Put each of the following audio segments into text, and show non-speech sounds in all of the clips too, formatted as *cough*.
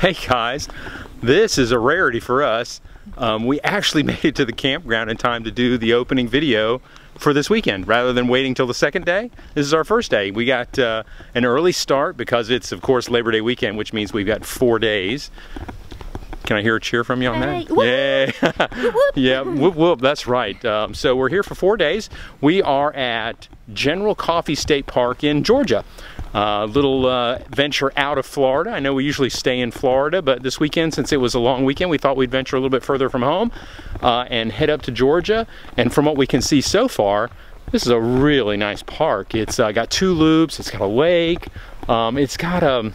Hey guys, this is a rarity for us. Um, we actually *laughs* made it to the campground in time to do the opening video for this weekend rather than waiting till the second day. This is our first day. We got uh, an early start because it's of course Labor Day weekend, which means we've got four days. Can I hear a cheer from you on that? Yeah. *laughs* *laughs* yeah, whoop whoop, that's right. Um, so we're here for four days. We are at General Coffee State Park in Georgia. A little uh, venture out of Florida. I know we usually stay in Florida, but this weekend, since it was a long weekend, we thought we'd venture a little bit further from home uh, and head up to Georgia. And from what we can see so far, this is a really nice park. It's uh, got two loops, it's got a lake, um, it's got a,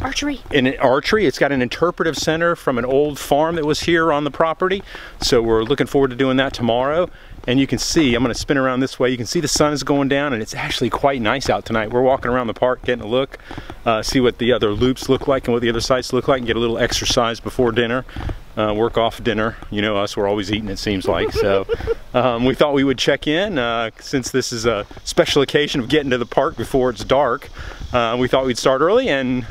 Archery. in an archery. It's got an interpretive center from an old farm that was here on the property. So we're looking forward to doing that tomorrow. And you can see, I'm gonna spin around this way, you can see the sun is going down and it's actually quite nice out tonight. We're walking around the park getting a look, uh, see what the other loops look like and what the other sites look like and get a little exercise before dinner. Uh, work off dinner. You know us, we're always eating it seems like. So *laughs* um, we thought we would check in uh, since this is a special occasion of getting to the park before it's dark. Uh, we thought we'd start early and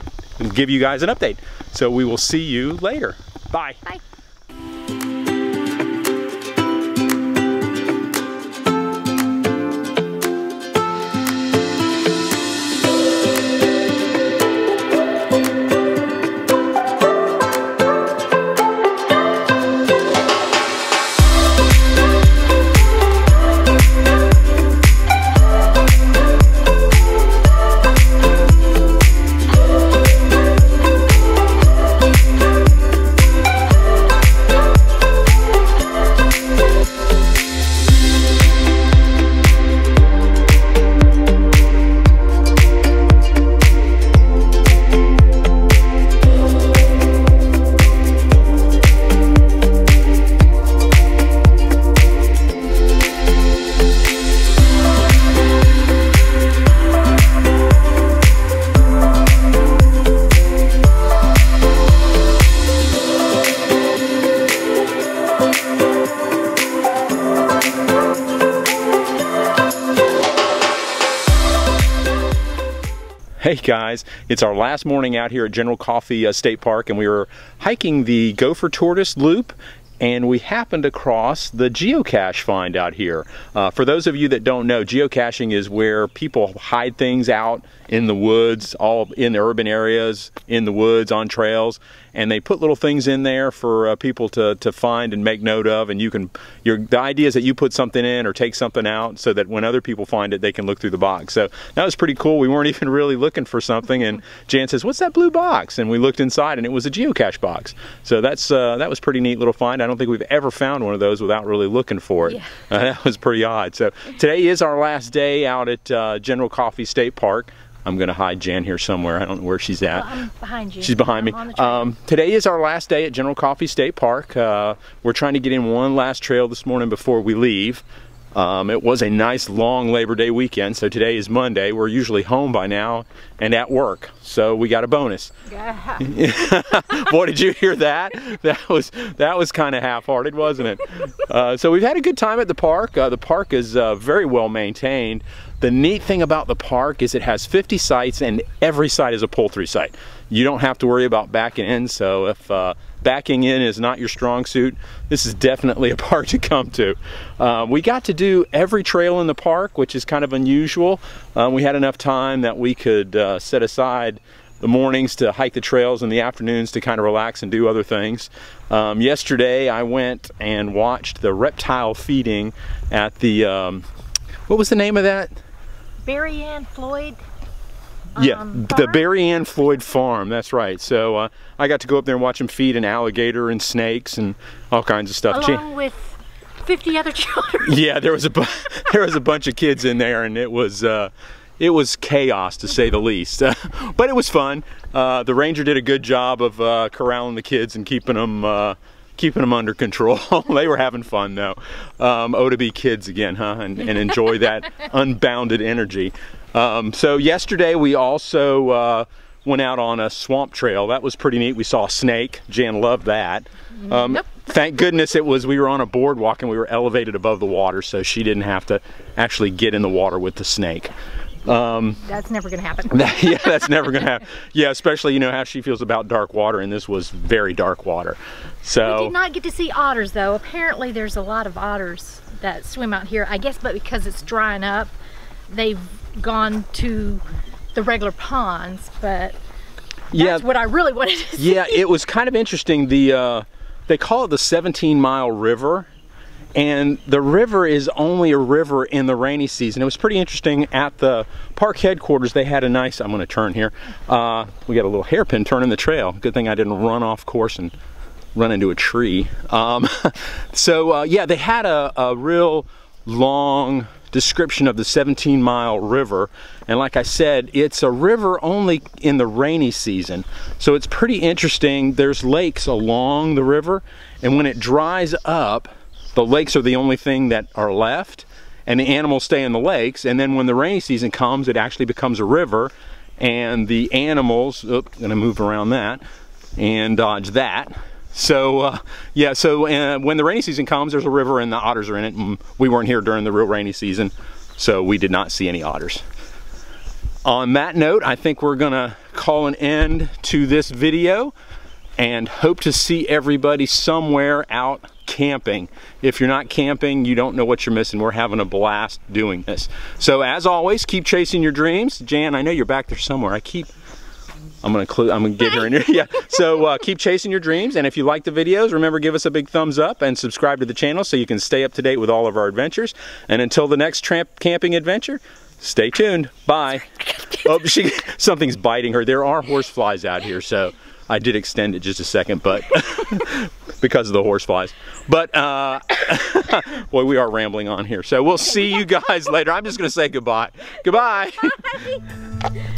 give you guys an update. So we will see you later. Bye. Bye. Hey guys, it's our last morning out here at General Coffee uh, State Park and we were hiking the Gopher Tortoise Loop and we happened across the geocache find out here. Uh, for those of you that don't know, geocaching is where people hide things out in the woods, all in the urban areas, in the woods, on trails, and they put little things in there for uh, people to, to find and make note of. And you can, your, the idea is that you put something in or take something out so that when other people find it, they can look through the box. So that was pretty cool. We weren't *laughs* even really looking for something, and Jan says, "What's that blue box?" And we looked inside, and it was a geocache box. So that's uh, that was pretty neat little find. I don't think we've ever found one of those without really looking for it. Yeah. Uh, *laughs* that was pretty odd. So today is our last day out at uh, General Coffee State Park. I'm going to hide Jan here somewhere. I don't know where she's at. Well, I'm behind you. She's behind me. I'm the. Um, today is our last day at General Coffee State Park. Uh, we're trying to get in one last trail this morning before we leave. Um, it was a nice long Labor Day weekend, so today is Monday. We're usually home by now and at work, so we got a bonus. Yeah. *laughs* Boy, did you hear that? That was that was kind of half-hearted, wasn't it? Uh, so we've had a good time at the park. Uh, the park is uh, very well maintained. The neat thing about the park is it has 50 sites, and every site is a pull-through site. You don't have to worry about backing in. So if uh, backing in is not your strong suit, this is definitely a *laughs* park to come to. Uh, we got to do every trail in the park, which is kind of unusual. Uh, we had enough time that we could uh, set aside the mornings to hike the trails and the afternoons to kind of relax and do other things. Um, yesterday I went and watched the reptile feeding at the, um, what was the name of that? Barry Ann Floyd. Yeah, um, the? Barry Ann Floyd Farm. That's right. So uh, I got to go up there and watch them feed an alligator and snakes and all kinds of stuff. Along with 50 other *laughs* children. yeah, there was a *laughs* there was a bunch of kids in there, and it was uh, it was chaos to say the least. *laughs* but it was fun. Uh, the ranger did a good job of uh, corralling the kids and keeping them. Uh, Keeping them under control. they were having fun though. Um, oh, to be kids again, huh? And, and enjoy that unbounded energy. Um, so yesterday we also uh, went out on a swamp trail. That was pretty neat. We saw a snake. Jan loved that. Um, Nope. Thank goodness it was, we were on a boardwalk and we were elevated above the water so she didn't have to actually get in the water with the snake. Um, That's never going to happen. *laughs* yeah, that's never going to happen. Yeah, especially, you know, how she feels about dark water, and this was very dark water. So. We did not get to see otters, though. Apparently, there's a lot of otters that swim out here. I guess, but because it's drying up, they've gone to the regular ponds, but yeah, what I really wanted to see. Yeah, it was kind of interesting. The uh, they call it the 17 mile river and the river is only a river in the rainy season. It was pretty interesting at the park headquarters. They had a nice, I'm gonna turn here. Uh, we got a little hairpin turn in the trail. Good thing I didn't run off course and run into a tree. Um, *laughs* so uh, yeah, they had a, a real long description of the 17 mile river. And like I said, it's a river only in the rainy season. So it's pretty interesting. There's lakes along the river and when it dries up, the lakes are the only thing that are left and the animals stay in the lakes. And then when the rainy season comes, it actually becomes a river and the animals, oh, gonna move around that and dodge that. So uh, yeah, so uh, when the rainy season comes, there's a river and the otters are in it. And we weren't here during the real rainy season, so we did not see any otters. On that note, I think we're gonna call an end to this video and hope to see everybody somewhere out camping. If you're not camping, you don't know what you're missing. We're having a blast doing this. So as always, keep chasing your dreams. Jan, I know you're back there somewhere. I keep I'm gonna clue, I'm gonna get her in here. *laughs* Yeah. So uh, keep chasing your dreams, and if you like the videos, remember give us a big thumbs up and subscribe to the channel so you can stay up to date with all of our adventures. And until the next tramp camping adventure, stay tuned. Bye. *laughs* oh, she *laughs* something's biting her. There are horse flies out here, so I did extend it just a second, but because of the horse flies. But uh, boy, we are rambling on here. So we'll see you guys later. I'm just gonna say goodbye. Goodbye. Bye.